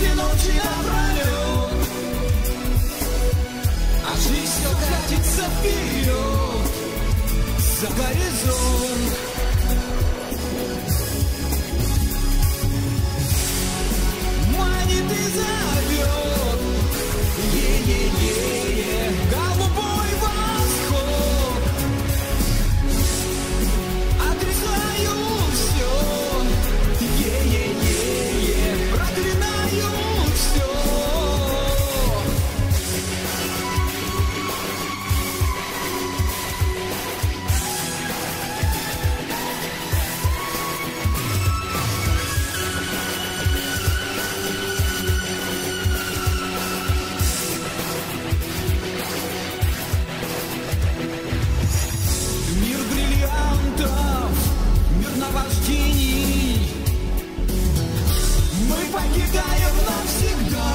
все ночи напролет, а жизнь все катится вперед за горизонт. Покидаем навсегда.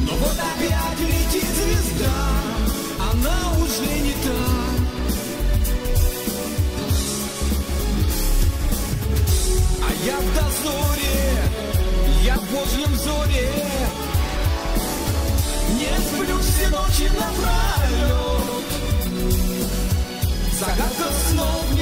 Но вот опять летит звезда. Она уже не та. А я в дозоре, я в божьем взоре Не сплю все ночи напролет Загадка снов мне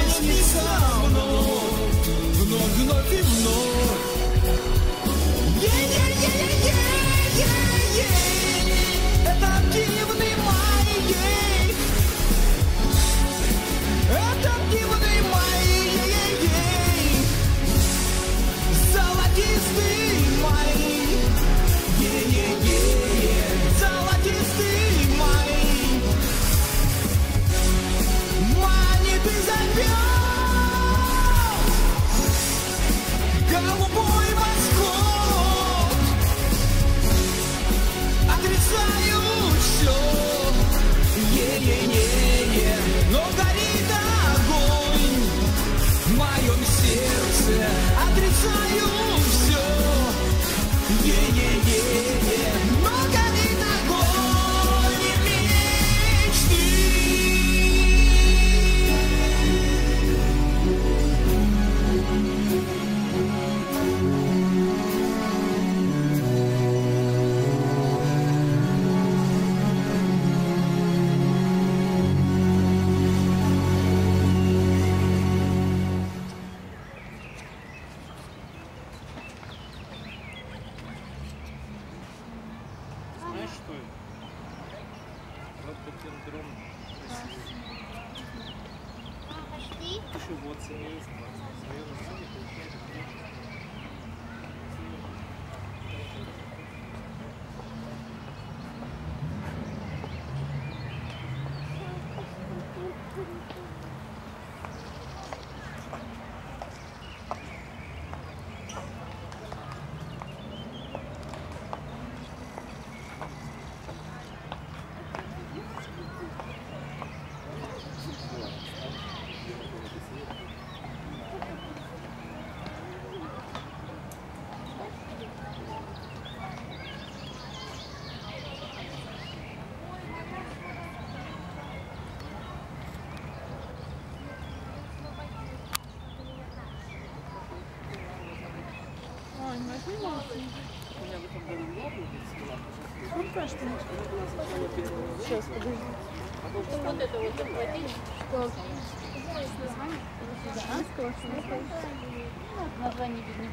babies and pure. Что? Рододендрон Почти. Еще вот семейство. Свое название получает Сейчас, подожди. Вот это вот захватили. Что? Название без не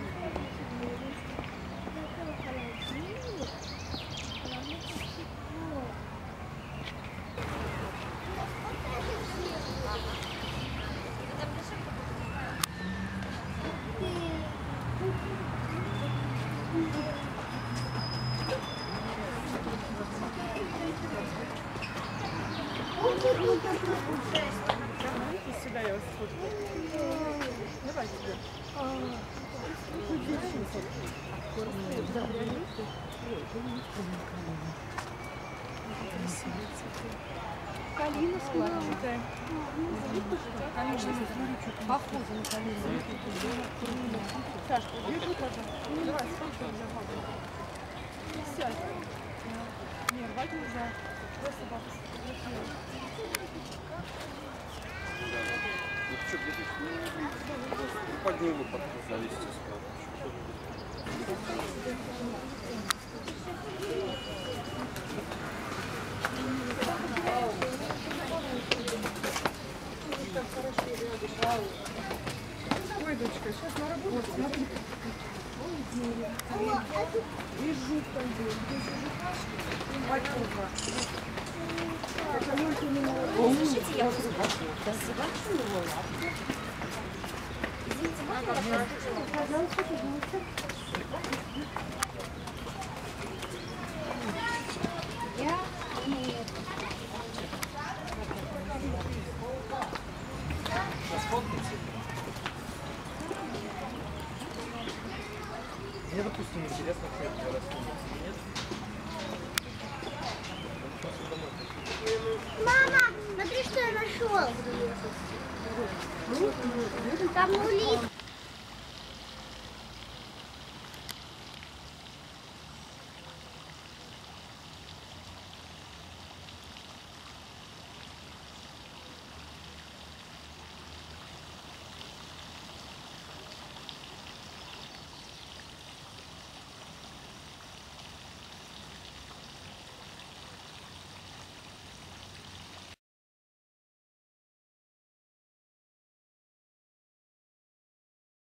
Калина складывает. Конечно, похоже на калину. Сашка, держи, пожалуйста. Давай, у тебя папа? Сядь. Не, рвать нельзя. Просто бабушка. Под листья складываю. Ой, дочка, сейчас на работу, смотри. И жук там был. Здесь жук наш, и батюга. Слушайте, я допустим, интересно, что это Camulita.